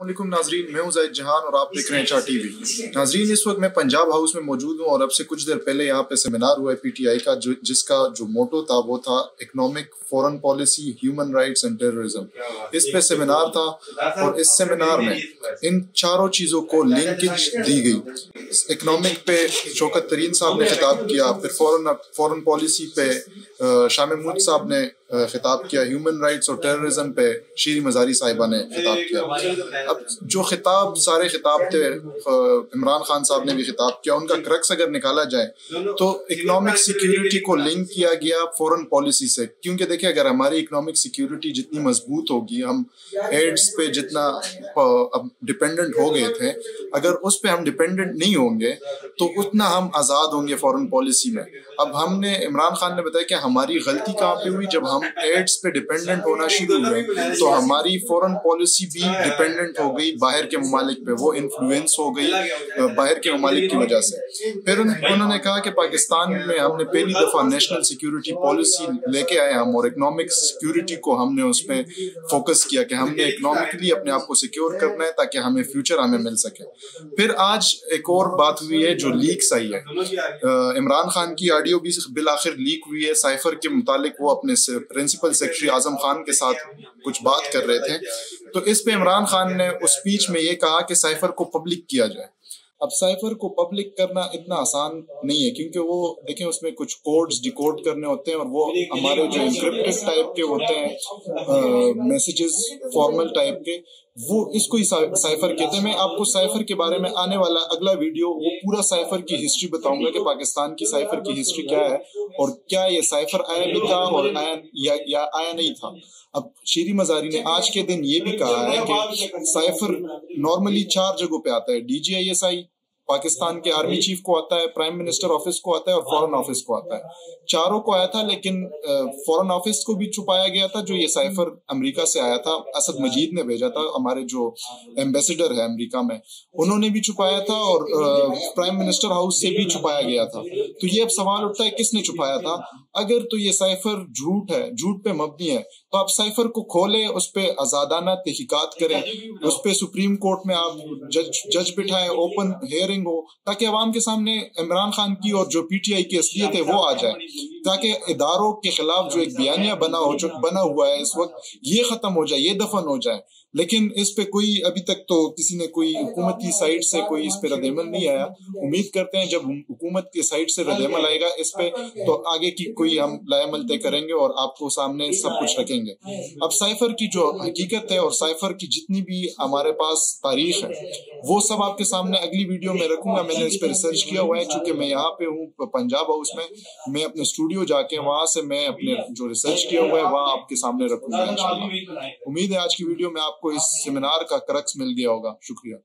वालेकुम नाजरीन मैं हूँ जैद जहान और आप देख रहे हैं चार टीवी नाजरीन इस वक्त मैं पंजाब हाउस में मौजूद हूँ और अब से कुछ देर पहले यहाँ पे सेमिनार हुआ है पीटीआई का, जो, जिसका जो मोटो था, वो था economic foreign policy human rights and terrorism इस पे सेमिनार था और इस सेमिनार में इन चारों चीज़ों को लिंकेज दी गई। इकनॉमिक पे शौकत तरीन साहब ने खिताब किया, फिर फॉरन फॉरेन पॉलिसी पे महमूद साहब ने खिताब किया। ह्यूमन राइट्स और टेररिज्म पे शीरी मजारी साहिबा ने खिताब किया। अब जो खिताब सारे खिताब थे इमरान खान साहब ने भी खिताब किया। उनका क्रक्स अगर निकाला जाए तो इकोनॉमिक सिक्योरिटी को लिंक किया गया फॉरेन पॉलिसी से। क्योंकि देखिए अगर हमारी इकोनॉमिक सिक्योरिटी जितनी मज़बूत होगी हम एड्स पे जितना अब डिपेंडेंट हो गए थे अगर उस पर हम डिपेंडेंट नहीं होंगे तो उतना हम आज़ाद होंगे फॉरेन पॉलिसी में। अब हमने इमरान खान ने बताया कि हमारी गलती कहाँ पे हुई? जब हम एड्स पे डिपेंडेंट होना शुरू हुए तो हमारी फॉरेन पॉलिसी भी डिपेंडेंट हो गई बाहर के ममालिक पे, वो इन्फ्लुएंस हो गई बाहर के ममालिक की वजह से। फिर उन्होंने कहा कि पाकिस्तान में हमने पहली दफ़ा नेशनल सिक्योरिटी पॉलिसी लेके आए हम, और इकोनॉमिक सिक्योरिटी को हमने उस पर फोकस किया कि हमने इकोनॉमिकली अपने आप को सिक्योर करना है ताकि हमें फ्यूचर हमें मिल सके। फिर आज एक और बात हुई है जो लीक्स आई है। इमरान खान की ऑडियो भी बिल आखिर लीक हुई है साइफर के मुतालिक वो अपने प्रिंसिपल सेक्रेटरी आज़म खान के साथ कुछ बात कर रहे थे। तो इस पे इमरान खान ने उस स्पीच में ये कहा कि साइफर को पब्लिक किया जाए। अब साइफर को पब्लिक करना इतना आसान नहीं है, क्योंकि वो, देखें, उसमें कुछ कोड्स डिकोड करने होते हैं और वो हमारे जो इंक्रिप्टेड टाइप के होते हैं मैसेजेस फॉर्मल टाइप के वो इसको ही साइफर कहते हैं। मैं आपको साइफर के बारे में आने वाला अगला वीडियो वो पूरा साइफर की हिस्ट्री बताऊँगा कि पाकिस्तान की साइफर की हिस्ट्री क्या है और क्या ये साइफर आया भी था और आया या, या आया नहीं था। अब शेरी मजारी ने आज के दिन ये भी कहा है कि साइफर नॉर्मली चार जगहों पे आता है। डीजीआईएसआई पाकिस्तान के आर्मी चीफ को आता है प्राइम मिनिस्टर ऑफ़िस को आता है और फॉरेन ऑफ़िस को आता है। चारों को आया था लेकिन फॉरेन ऑफ़िस को भी छुपाया गया था जो ये साइफर अमेरिका से आया था असद मजीद ने भेजा था हमारे जो एम्बेसडर है अमेरिका में। उन्होंने भी छुपाया था और प्राइम मिनिस्टर हाउस से भी छुपाया गया था। तो ये अब सवाल उठता है किसने छुपाया था? अगर तो ये साइफर झूठ है, झूठ पे मबनी है तो आप साइफर को खोले, उस पर आजादाना तहकीकात करें, उस पर सुप्रीम कोर्ट में आप जज जज बिठाए, ओपन हेयरिंग हो, ताकि अवाम के सामने इमरान खान की और जो पीटीआई की असलियत है वो आ जाए, ताकि इदारों के खिलाफ जो एक बयानिया बना हो बना हुआ है इस वक्त, ये खत्म हो जाए, ये दफन हो जाए। लेकिन इस पे कोई अभी तक तो किसी ने कोई हुकूमत की साइड से कोई इस पे रदमल नहीं आया। उम्मीद करते हैं जब हुकूमत की साइड से रदमल आएगा, इस पे तो आगे की कोई हम लायमल तय करेंगे और आपको सामने सब कुछ रखेंगे। अब साइफर की जो हकीकत है और साइफर की जितनी भी हमारे पास तारीख है वो सब आपके सामने अगली वीडियो में रखूँगा। मैंने इस पर रिसर्च किया हुआ है चूँकि मैं यहाँ पे हूँ पंजाब हाउस में। मैं अपने स्टूडियो जाके वहाँ से मैं अपने जो रिसर्च किया हुआ है वहाँ आपके सामने रखूँगा। उम्मीद है आज की वीडियो में आपको इस सेमिनार का क्रक्स मिल गया होगा। शुक्रिया।